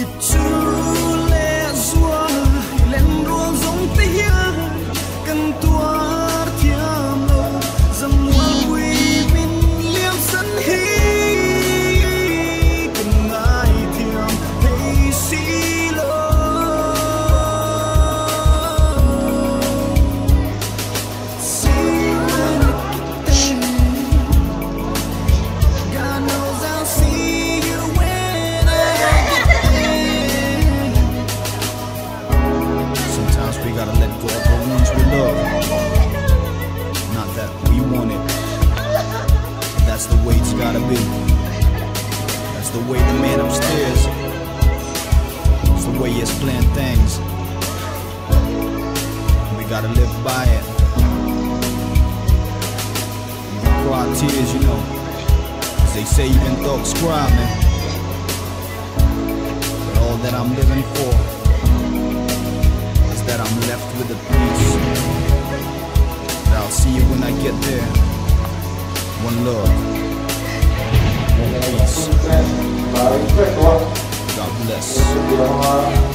you to we gotta let go of the ones we love. Not that we want it. That's the way it's gotta be. That's the way the man upstairs. It's the way he's playing things. We gotta live by it. Cry our tears, you know. Cause they say even dogs cry, man. But all that I'm living for. I'm left with a piece. But I'll see you when I get there. One love. One peace. God bless.